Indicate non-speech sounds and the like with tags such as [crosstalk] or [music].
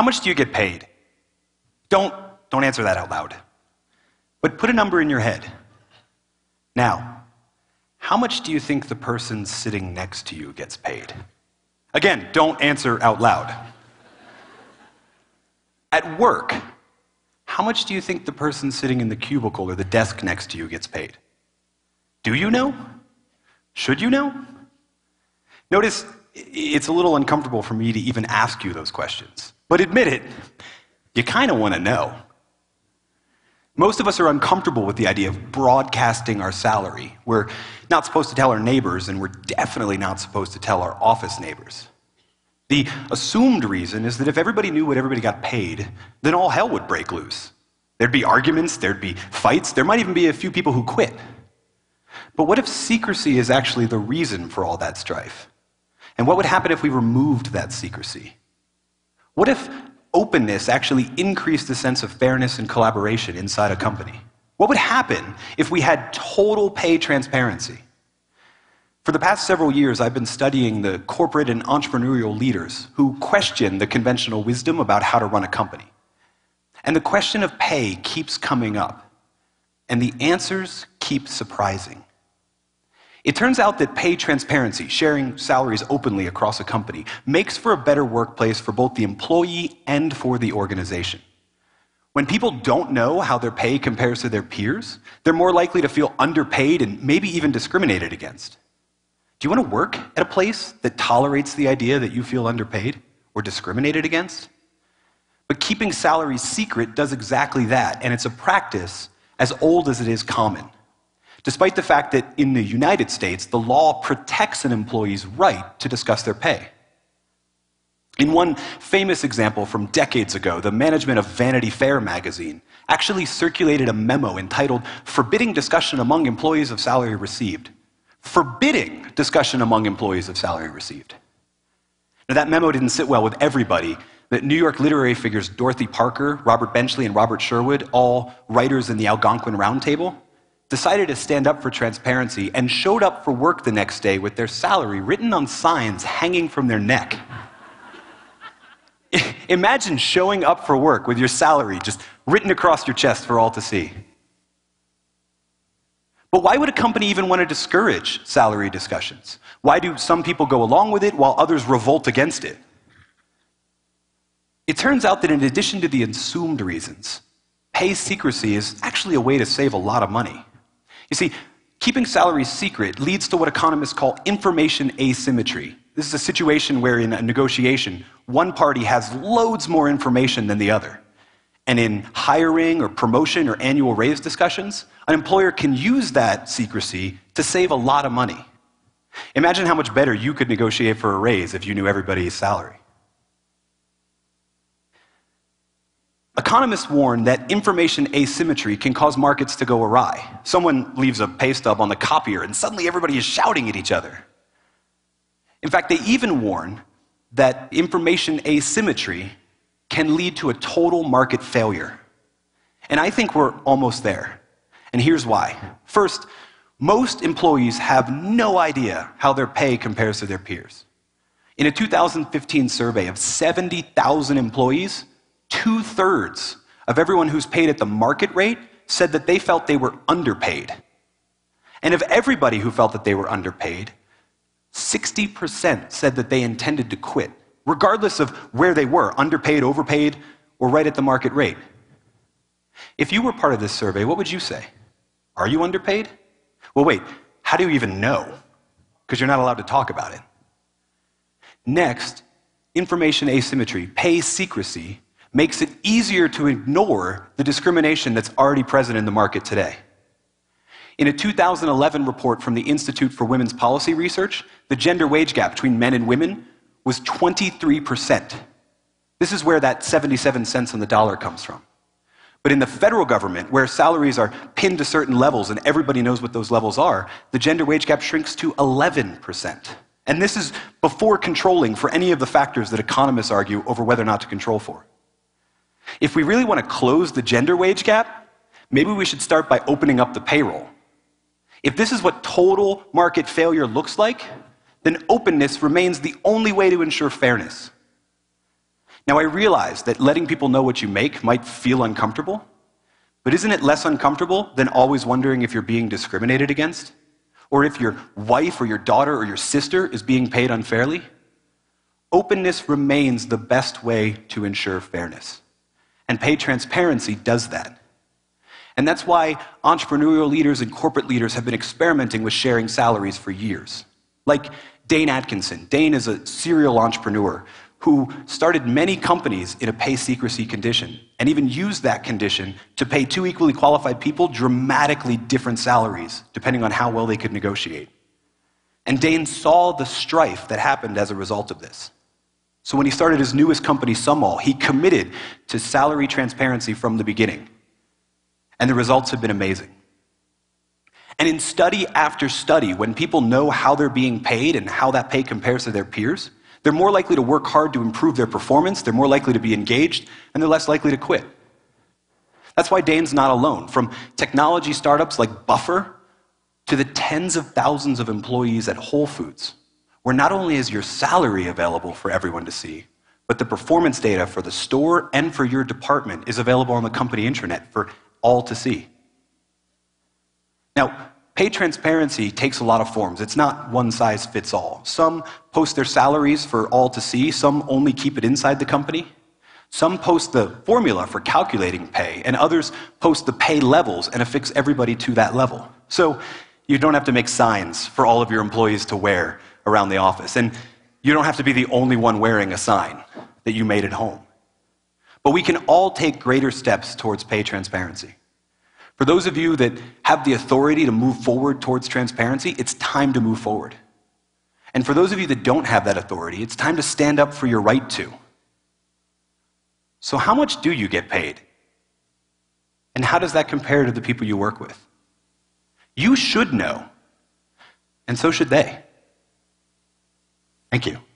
How much do you get paid? Don't, don't answer that out loud. But put a number in your head. Now, how much do you think the person sitting next to you gets paid? Again, don't answer out loud. At work, how much do you think the person sitting in the cubicle or the desk next to you gets paid? Do you know? Should you know? Notice it's a little uncomfortable for me to even ask you those questions. But admit it, you kind of want to know. Most of us are uncomfortable with the idea of broadcasting our salary. We're not supposed to tell our neighbors, and we're definitely not supposed to tell our office neighbors. The assumed reason is that if everybody knew what everybody got paid, then all hell would break loose. There'd be arguments, there'd be fights, there might even be a few people who quit. But what if secrecy is actually the reason for all that strife? And what would happen if we removed that secrecy? What if openness actually increased the sense of fairness and collaboration inside a company? What would happen if we had total pay transparency? For the past several years, I've been studying the corporate and entrepreneurial leaders who question the conventional wisdom about how to run a company. And the question of pay keeps coming up, and the answers keep surprising. It turns out that pay transparency, sharing salaries openly across a company, makes for a better workplace for both the employee and for the organization. When people don't know how their pay compares to their peers, they're more likely to feel underpaid and maybe even discriminated against. Do you want to work at a place that tolerates the idea that you feel underpaid or discriminated against? But keeping salaries secret does exactly that, and it's a practice as old as it is common. Despite the fact that in the United States, the law protects an employee's right to discuss their pay. In one famous example from decades ago, the management of Vanity Fair magazine actually circulated a memo entitled Forbidding Discussion Among Employees of Salary Received forbidding discussion among employees of salary received. Now, that memo didn't sit well with everybody. That New York literary figures Dorothy Parker, Robert Benchley, and Robert Sherwood, all writers in the Algonquin Roundtable, decided to stand up for transparency and showed up for work the next day with their salary written on signs hanging from their neck. [laughs] Imagine showing up for work with your salary just written across your chest for all to see. But why would a company even want to discourage salary discussions? Why do some people go along with it while others revolt against it? It turns out that in addition to the assumed reasons, pay secrecy is actually a way to save a lot of money. You see, keeping salaries secret leads to what economists call information asymmetry. This is a situation where, in a negotiation, one party has loads more information than the other. And in hiring or promotion or annual raise discussions, an employer can use that secrecy to save a lot of money. Imagine how much better you could negotiate for a raise if you knew everybody's salary. Economists warn that information asymmetry can cause markets to go awry. Someone leaves a pay stub on the copier, and suddenly everybody is shouting at each other. In fact, they even warn that information asymmetry can lead to a total market failure. And I think we're almost there. And here's why. First, most employees have no idea how their pay compares to their peers. In a 2015 survey of 70,000 employees, two thirds of everyone who's paid at the market rate said that they felt they were underpaid. And of everybody who felt that they were underpaid, 60% said that they intended to quit regardless of where they were underpaid, overpaid, or right at the market rate. If you were part of this survey, what would you say? Are you underpaid? Well, wait, how do you even know? Because you're not allowed to talk about it. Next, information asymmetry, pay secrecy, makes it easier to ignore the discrimination that's already present in the market today. In a 2011 report from the Institute for Women's Policy Research, the gender wage gap between men and women was 23%. This is where that 77 cents on the dollar comes from. But in the federal government, where salaries are pinned to certain levels and everybody knows what those levels are, the gender wage gap shrinks to 11%. And this is before controlling for any of the factors that economists argue over whether or not to control for. If we really want to close the gender wage gap, maybe we should start by opening up the payroll. If this is what total market failure looks like, then openness remains the only way to ensure fairness. Now, I realize that letting people know what you make might feel uncomfortable, but isn't it less uncomfortable than always wondering if you're being discriminated against? Or if your wife or your daughter or your sister is being paid unfairly? Openness remains the best way to ensure fairness. And pay transparency does that. And that's why entrepreneurial leaders and corporate leaders have been experimenting with sharing salaries for years. Like Dane Atkinson. Dane is a serial entrepreneur who started many companies in a pay secrecy condition and even used that condition to pay two equally qualified people dramatically different salaries, depending on how well they could negotiate. And Dane saw the strife that happened as a result of this. So when he started his newest company, Sumall, he committed to salary transparency from the beginning. And the results have been amazing. And in study after study, when people know how they're being paid and how that pay compares to their peers, they're more likely to work hard to improve their performance, they're more likely to be engaged, and they're less likely to quit. That's why Dane's not alone. From technology startups like Buffer to the tens of thousands of employees at Whole Foods, where not only is your salary available for everyone to see, but the performance data for the store and for your department is available on the company intranet for all to see. Now, pay transparency takes a lot of forms. It's not one size fits all. Some post their salaries for all to see, some only keep it inside the company. Some post the formula for calculating pay, and others post the pay levels and affix everybody to that level. So you don't have to make signs for all of your employees to wear around the office. And you don't have to be the only one wearing a sign that you made at home. But we can all take greater steps towards pay transparency. For those of you that have the authority to move forward towards transparency, it's time to move forward. And for those of you that don't have that authority, it's time to stand up for your right to. So, how much do you get paid? And how does that compare to the people you work with? You should know, and so should they. Thank you.